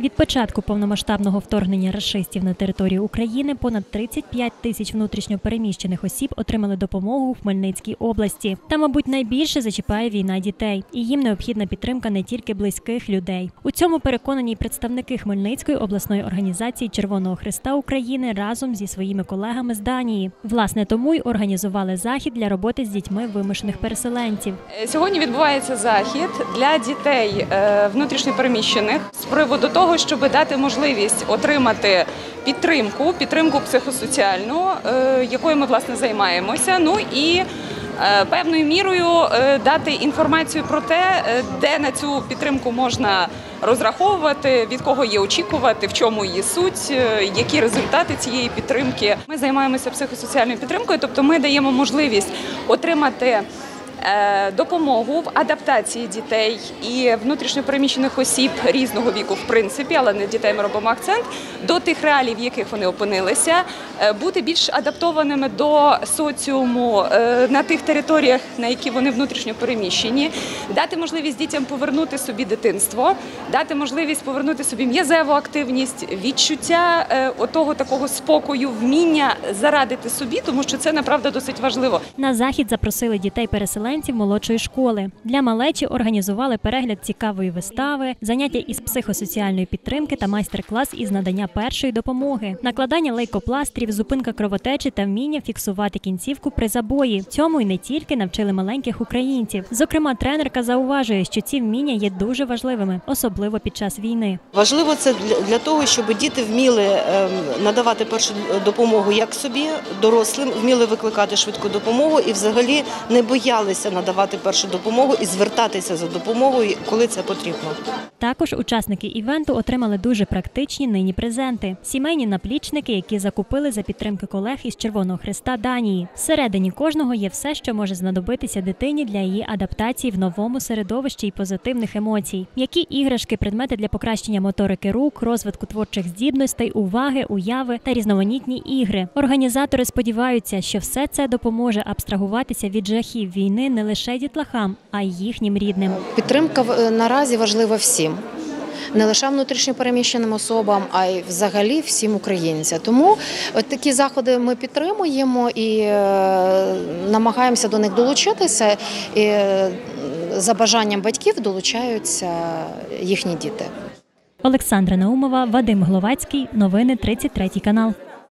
Від початку повномасштабного вторгнення рашистів на територію України понад 35 тисяч внутрішньопереміщених осіб отримали допомогу в Хмельницькій області. Та, мабуть, найбільше зачіпає війна дітей, і їм необхідна підтримка не тільки близьких людей. У цьому переконані представники Хмельницької обласної організації Червоного Христа України разом зі своїми колегами з Данії. Власне, тому й організували захід для роботи з дітьми вимушених переселенців. Е, Сьогодні відбувається захід для дітей е, внутрішньопереміщених з приводу того, щоб дати можливість отримати підтримку, підтримку психосоціальну, е, якою ми власне займаємося. Ну і е, певною мірою е, дати інформацію про те, де на цю підтримку можна розраховувати, від кого її очікувати, в чому її суть, які результати цієї підтримки. Ми займаємося психосоціальною підтримкою, тобто ми даємо можливість отримати. Е, Допомогу в адаптації дітей і внутрішньопереміщених осіб різного віку, в принципі, але не дітей ми робимо акцент до тих реалій, в яких вони опинилися, е, бути більш адаптованими до соціуму е, на тих територіях, на які вони внутрішньо переміщені, дати можливість дітям повернути собі дитинство, дати можливість повернути собі м'язеву активність, відчуття отого такого спокою, вміння зарадити собі, тому що це направда досить важливо. На захід запросили дітей-переселенців молодшої школи. Для малечі організували перегляд цікавої вистави, заняття із психосоціальної підтримки та майстер-клас із надання першої допомоги, накладання лейкопластрів, зупинка кровотечі та вміння фіксувати кінцівку при забої. Цьому й не тільки навчили маленьких українців. Зокрема, тренерка зауважує, що ці вміння є дуже важливими, особливо під час війни. Важливо це для, для того, щоб діти вміли ем, надавати першу допомогу як собі, дорослим, вміли викликати швидку допомогу і взагалі не боялися надавати першу допомогу і звертатися за допомогою, коли це потрібно. Також учасники івенту отримали дуже практичні нині презенти: сімейні наплічники, які закупили за підтримки колег із Червоного Христа Данії. Всередині кожного є все, що може знадобитися дитині для її адаптації в новому середовищі і позитивних емоцій. Які іграшки, предмети для покращення моторики рук, розвитку творчих здібностей, уваги, уяви та різноманітні ігри. Організатори сподіваються, що все це допоможе абстрагуватися від жахів війни не лише дітлахам, а й їхнім рідним. Підтримка е, наразі важлива всім. Не лише внутрішньопереміщеним особам, а й взагалі всім українцям. Тому от такі заходи ми підтримуємо і е, намагаємося до них долучитися. І е, за бажанням батьків долучаються їхні діти. Олександра Наумова, Вадим Гловацький. Новини 33 канал.